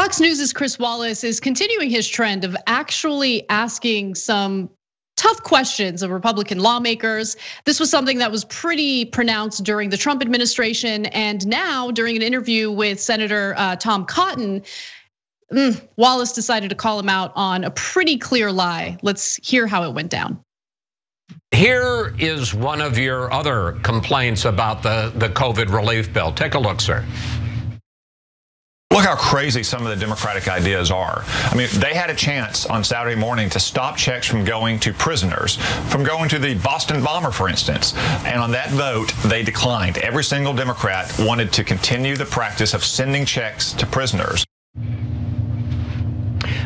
Fox News' Chris Wallace is continuing his trend of actually asking some tough questions of Republican lawmakers. This was something that was pretty pronounced during the Trump administration. And now, during an interview with Senator uh, Tom Cotton, mm, Wallace decided to call him out on a pretty clear lie. Let's hear how it went down. Here is one of your other complaints about the, the COVID relief bill. Take a look, sir. Look how crazy some of the Democratic ideas are. I mean, they had a chance on Saturday morning to stop checks from going to prisoners, from going to the Boston bomber, for instance. And on that vote, they declined. Every single Democrat wanted to continue the practice of sending checks to prisoners.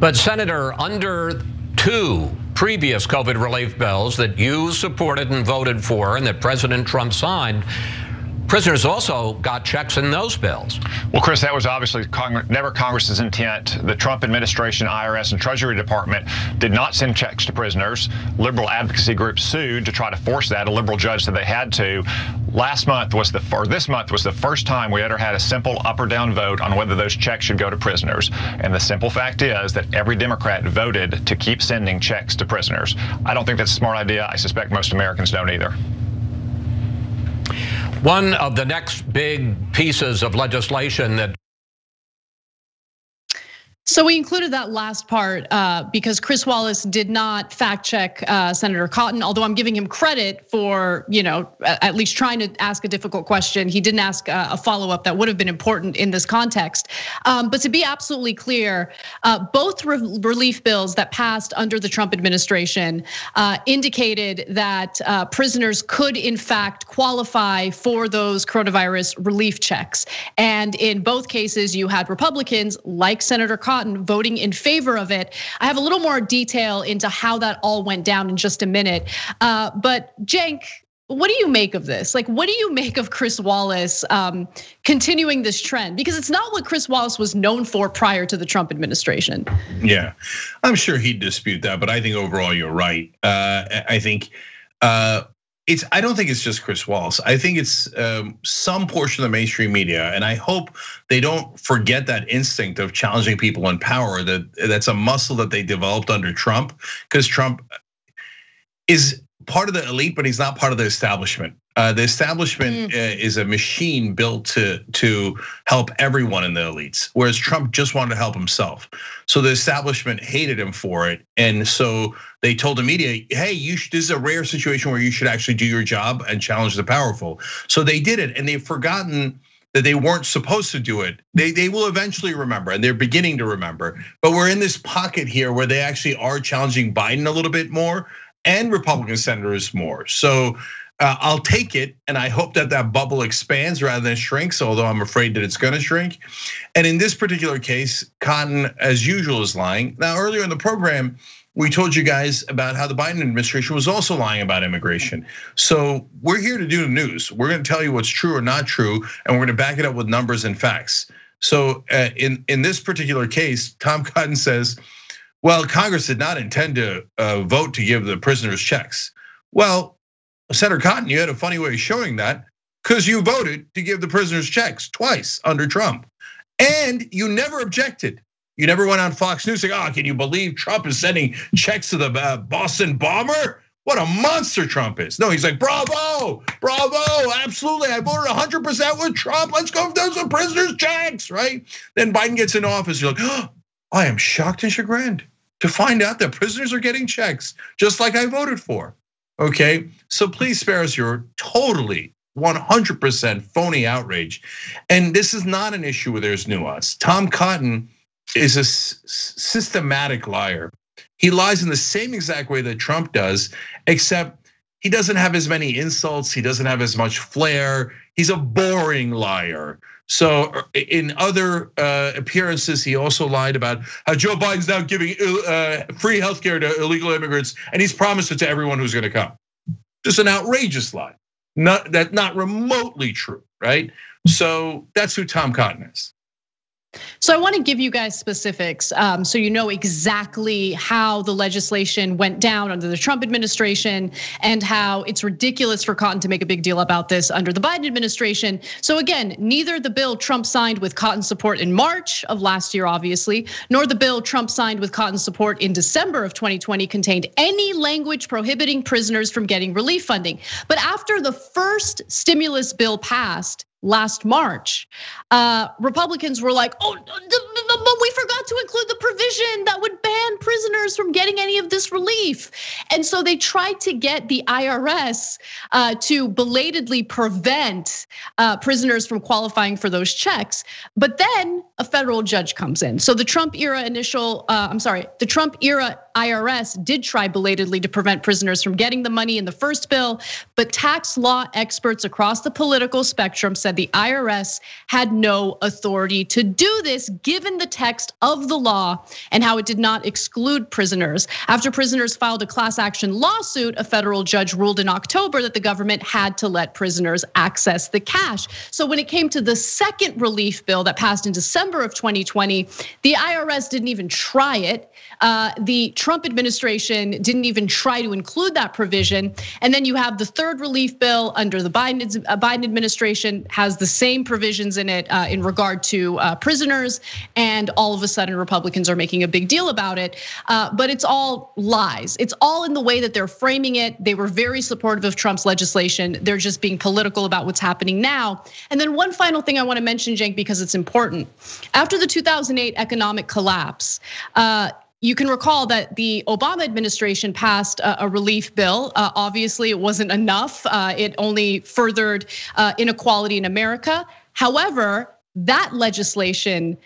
But, Senator, under two previous COVID relief bills that you supported and voted for and that President Trump signed, Prisoners also got checks in those bills. Well, Chris, that was obviously Congress, never Congress's intent. The Trump administration, IRS, and Treasury Department did not send checks to prisoners. Liberal advocacy groups sued to try to force that. A liberal judge said they had to. Last month was the or this month was the first time we ever had a simple up or down vote on whether those checks should go to prisoners. And the simple fact is that every Democrat voted to keep sending checks to prisoners. I don't think that's a smart idea. I suspect most Americans don't either. One of the next big pieces of legislation that so we included that last part uh, because Chris Wallace did not fact check uh, Senator Cotton, although I'm giving him credit for, you know, at least trying to ask a difficult question. He didn't ask a follow up that would have been important in this context. Um, but to be absolutely clear, uh, both relief bills that passed under the Trump administration indicated that prisoners could, in fact, qualify for those coronavirus relief checks. And in both cases, you had Republicans like Senator Cotton voting in favor of it. I have a little more detail into how that all went down in just a minute. Uh, but Cenk, what do you make of this? Like, what do you make of Chris Wallace um, continuing this trend? Because it's not what Chris Wallace was known for prior to the Trump administration. Yeah, I'm sure he'd dispute that, but I think overall you're right. Uh, I think uh, it's I don't think it's just Chris Wallace. I think it's um, some portion of the mainstream media, and I hope they don't forget that instinct of challenging people in power. That that's a muscle that they developed under Trump, because Trump is part of the elite, but he's not part of the establishment. Uh, the establishment mm. Is a machine built to to help everyone in the elites, whereas Trump just wanted to help himself. So the establishment hated him for it, and so they told the media, "Hey, you should, this is a rare situation where you should actually do your job and challenge the powerful." So they did it, and they've forgotten that they weren't supposed to do it. They they will eventually remember, and they're beginning to remember. But we're in this pocket here where they actually are challenging Biden a little bit more and Republican senators more. So uh, I'll take it, and I hope that that bubble expands rather than shrinks. Although I'm afraid that it's going to shrink. And in this particular case, Cotton, as usual, is lying. Now, earlier in the program, we told you guys about how the Biden administration was also lying about immigration. So we're here to do the news. We're going to tell you what's true or not true, and we're going to back it up with numbers and facts. So uh, in in this particular case, Tom Cotton says well, Congress did not intend to uh, vote to give the prisoners checks. Well, Senator Cotton, you had a funny way of showing that because you voted to give the prisoners checks twice under Trump. And you never objected. You never went on Fox News saying, oh, can you believe Trump is sending checks to the uh, Boston bomber? What a monster Trump is. No, he's like, bravo, bravo, absolutely. I voted 100% with Trump. Let's go, those some prisoners' checks, right? Then Biden gets in office. You're like, oh, I am shocked and chagrined to find out that prisoners are getting checks, just like I voted for. Okay, so please spare us your totally 100% phony outrage. And this is not an issue where there's nuance. Tom Cotton is a systematic liar. He lies in the same exact way that Trump does, except he doesn't have as many insults, he doesn't have as much flair. He's a boring liar. So in other uh, appearances, he also lied about how Joe Biden's now giving uh, free healthcare to illegal immigrants, and he's promised it to everyone who's going to come. Just an outrageous lie. Not that not remotely true, right? So that's who Tom Cotton is. So I want to give you guys specifics um, so you know exactly how the legislation went down under the Trump administration and how it's ridiculous for Cotton to make a big deal about this under the Biden administration. So again, neither the bill Trump signed with Cotton support in March of last year, obviously, nor the bill Trump signed with Cotton support in December of 2020 contained any language prohibiting prisoners from getting relief funding. But after the first stimulus bill passed, last March, uh, Republicans were like, oh, but we forgot to include the provision that would ban prisoners from getting any of this relief. And so they tried to get the IRS uh, to belatedly prevent uh, prisoners from qualifying for those checks. But then a federal judge comes in. So the Trump era initial, uh, I'm sorry, the Trump era IRS did try belatedly to prevent prisoners from getting the money in the first bill, but tax law experts across the political spectrum said the IRS had no authority to do this given the text of the law and how it did not exclude prisoners. After prisoners filed a class action lawsuit, a federal judge ruled in October that the government had to let prisoners access the cash. So when it came to the second relief bill that passed in December of 2020, the IRS didn't even try it. Uh, the Trump administration didn't even try to include that provision. And then you have the third relief bill under the Biden, uh, Biden administration has the same provisions in it uh, in regard to prisoners. And all of a sudden, Republicans are making a big deal about it. But it's all lies. It's all in the way that they're framing it. They were very supportive of Trump's legislation. They're just being political about what's happening now. And then one final thing I want to mention, Cenk, because it's important. After the 2008 economic collapse, you can recall that the Obama administration passed a relief bill. Uh, obviously, it wasn't enough. Uh, it only furthered uh, inequality in America. However, that legislation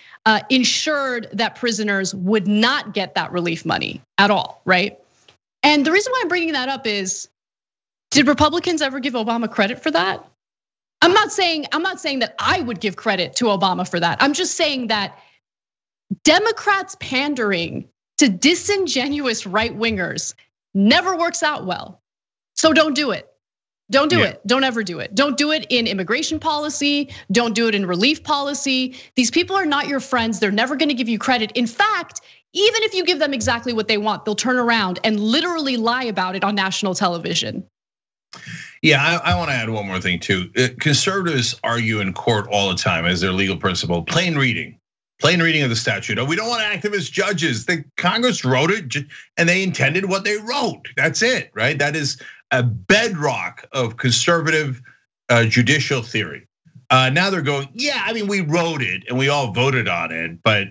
ensured that prisoners would not get that relief money at all, right? And the reason why I'm bringing that up is, did Republicans ever give Obama credit for that? I'm not saying I'm not saying that I would give credit to Obama for that. I'm just saying that Democrats pandering to disingenuous right wingers never works out well. So don't do it. Don't do yeah. it. Don't ever do it. Don't do it in immigration policy. Don't do it in relief policy. These people are not your friends. They're never going to give you credit. In fact, even if you give them exactly what they want, they'll turn around and literally lie about it on national television. Yeah, I, I want to add one more thing too. Uh, conservatives argue in court all the time as their legal principle, plain reading. Plain reading of the statute. Oh, we don't want activist judges. The Congress wrote it and they intended what they wrote. That's it, right? That is a bedrock of conservative uh, judicial theory. Uh, now they're going, yeah, I mean, we wrote it and we all voted on it, but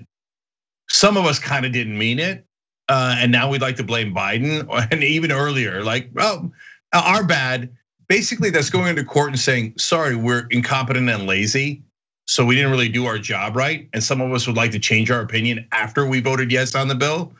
some of us kind of didn't mean it. Uh, and now we'd like to blame Biden and even earlier, like, well, our bad. Basically, that's going into court and saying, sorry, we're incompetent and lazy so we didn't really do our job right. And some of us would like to change our opinion after we voted yes on the bill.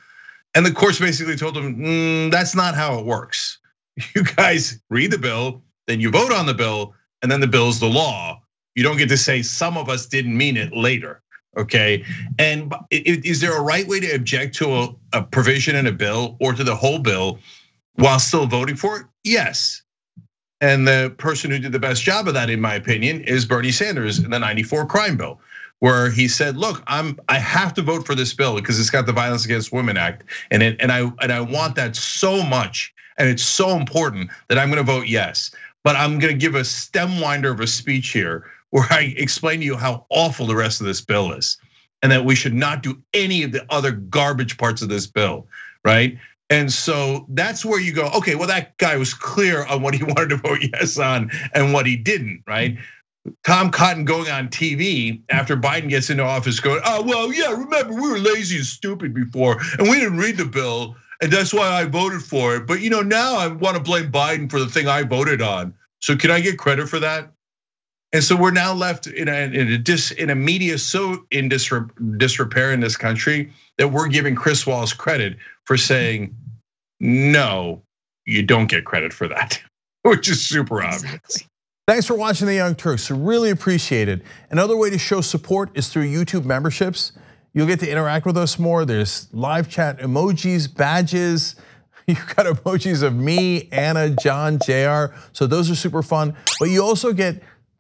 And the courts basically told them, mm, that's not how it works. You guys read the bill, then you vote on the bill, and then the bill's the law. You don't get to say some of us didn't mean it later. Okay. And is there a right way to object to a, a provision in a bill or to the whole bill while still voting for it? Yes. And the person who did the best job of that, in my opinion, is Bernie Sanders in the 94 crime bill, where he said, look, I'm I have to vote for this bill because it's got the Violence Against Women Act and it, and I and I want that so much, and it's so important that I'm gonna vote yes. But I'm gonna give a stem winder of a speech here where I explain to you how awful the rest of this bill is. And that we should not do any of the other garbage parts of this bill, right? And so that's where you go, okay, well, that guy was clear on what he wanted to vote yes on and what he didn't, right? Tom Cotton going on TV after Biden gets into office going, oh, well, yeah, remember, we were lazy and stupid before, and we didn't read the bill, and that's why I voted for it. But you know, now I want to blame Biden for the thing I voted on. So can I get credit for that? And so we're now left in a, in a, dis, in a media so in disrepair in this country that we're giving Chris Wallace credit for saying, no, you don't get credit for that, which is super exactly. obvious. Thanks for watching The Young Turks. Really appreciate it. Another way to show support is through YouTube memberships. You'll get to interact with us more. There's live chat emojis, badges. You've got emojis of me, Ana, John, JR. So those are super fun. But you also get